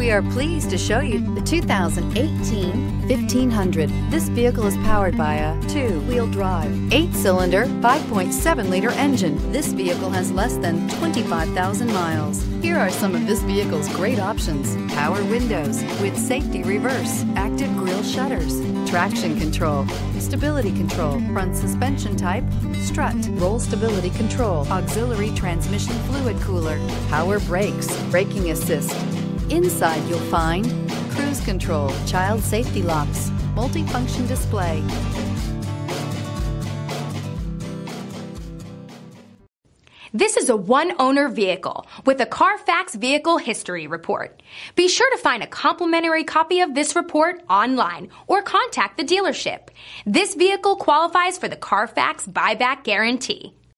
We are pleased to show you the 2018 1500. This vehicle is powered by a two-wheel drive, eight-cylinder, 5.7-liter engine. This vehicle has less than 25,000 miles. Here are some of this vehicle's great options. Power windows with safety reverse, active grille shutters, traction control, stability control, front suspension type, strut, roll stability control, auxiliary transmission fluid cooler, power brakes, braking assist. Inside you'll find cruise control, child safety locks, multifunction display, This is a one owner vehicle with a Carfax Vehicle History Report. Be sure to find a complimentary copy of this report online or contact the dealership. This vehicle qualifies for the Carfax Buyback Guarantee.